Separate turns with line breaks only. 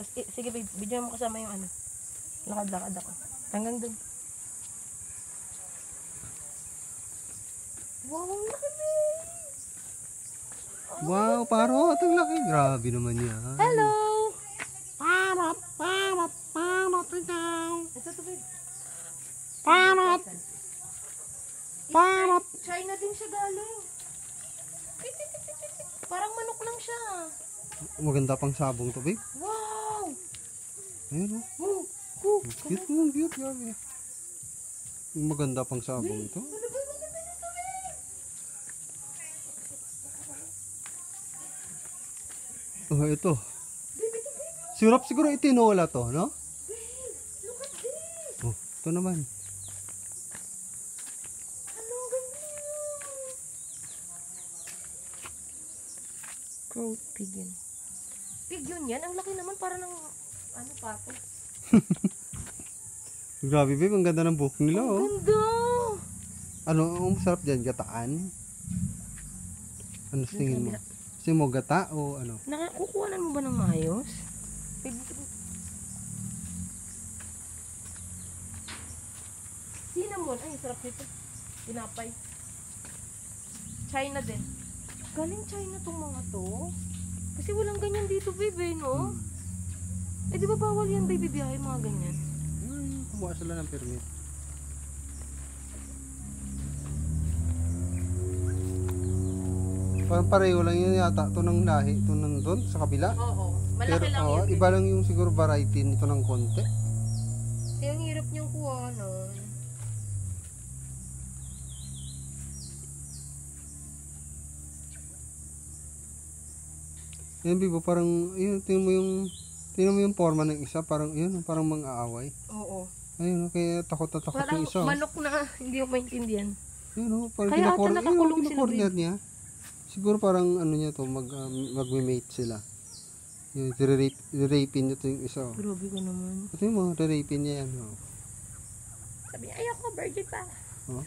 Tapos, eh, sige bigyan mo kasama yung ano. Lakad-lakad ako. Hanggang dun. Wow, ang laki babe!
Wow, parot. Ang laki. Grabe naman yan.
Hello!
Parot, parot, parot ikaw.
Ito to babe.
Parot, parot.
China din siya galing. Parang manok lang siya.
Maganda pang sabong to, babe.
Wow!
Ayun, oh.
Oh.
Cute mo, cute. Yung maganda pang sabong ito. Oh, ito. Sirap siguro itinola to, no? Oh, ito naman.
Crow pig yun. Pig yun yan? Ang laki naman para ng ano pato.
Grabe, babe. Ang ganda ng buhok nila,
Ang
oh.
ganda!
Ano, ang masarap dyan? Gataan? Ano sa tingin mo? Gusto mo gata o ano?
Nakakukuhanan mo ba ng maayos? Cinnamon. Ay, sarap nito. Tinapay. China din. Galing China tong mga to. Kasi walang ganyan dito, baby, no? Eh, di ba bawal yan, baby, biyahe mga ganyan?
Ay, kumuha sila ng permit. Parang pareho lang yun yata. Ito ng lahi. Ito ng doon sa kabila.
Oo. Malaki
Pero,
lang
oo,
yun.
iba lang yung siguro variety nito ng konti.
Kasi ang hirap niyang kuha nun.
Yan, Bibo, parang, yun, tingnan mo yung, tingnan mo yung forma ng isa, parang, yun, parang mang-aaway.
Oo.
Ayun, kaya takot na takot
Parang
yung isa. oh.
manok na, hindi ko maintindihan.
Yun, oh, parang
Kaya ata
kinakor-
nakakulong sila,
kinakorner niya. Siguro parang, ano niya to, mag, um, mag-mate sila. Yun, re-rapein niya to yung isa. Oh.
Grabe ko naman.
Ito yung mga re-rapein niya yan. Oh.
Sabi niya, ayoko, virgin pa.
Oh.